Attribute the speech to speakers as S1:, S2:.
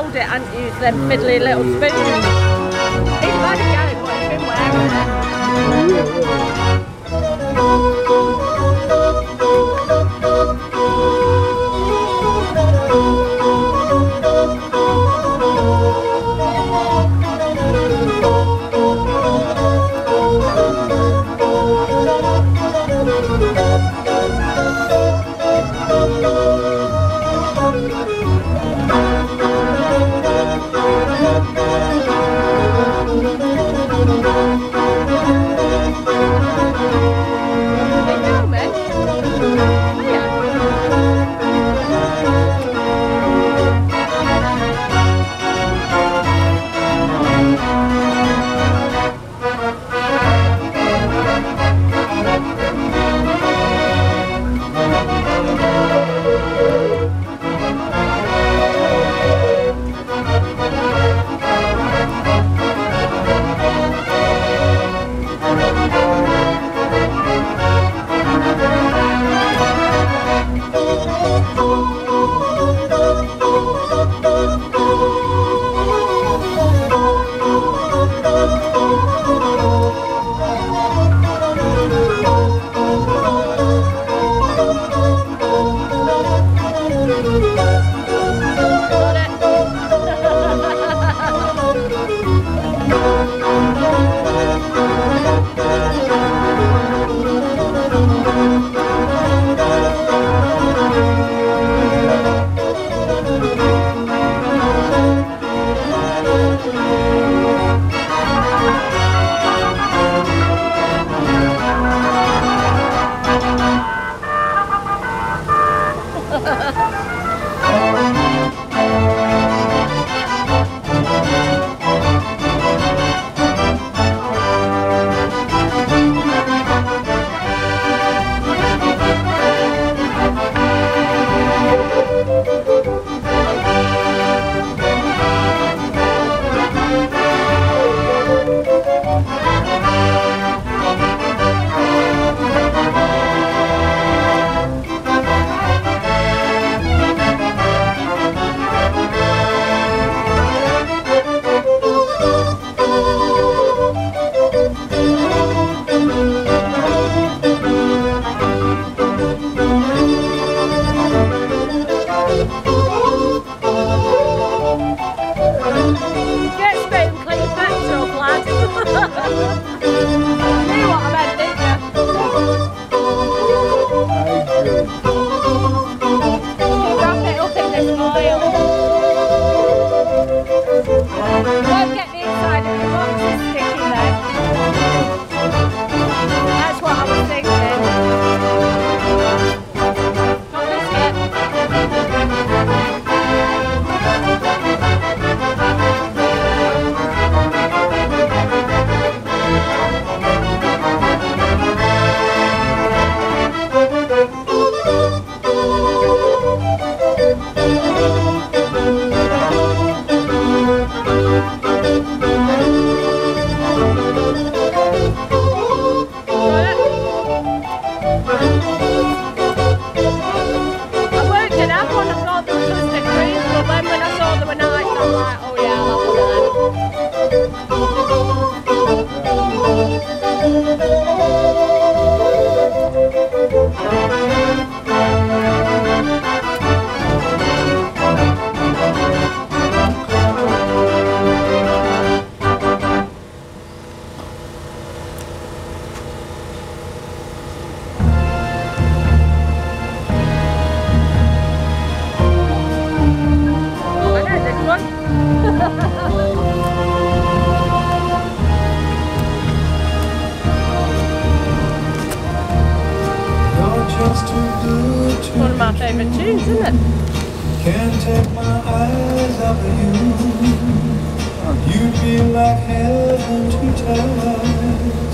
S1: Hold it and use them fiddly little spoons. It's like a game. One of my favourite tunes, isn't it?
S2: Can't take my eyes off of you. You'd be like heaven to.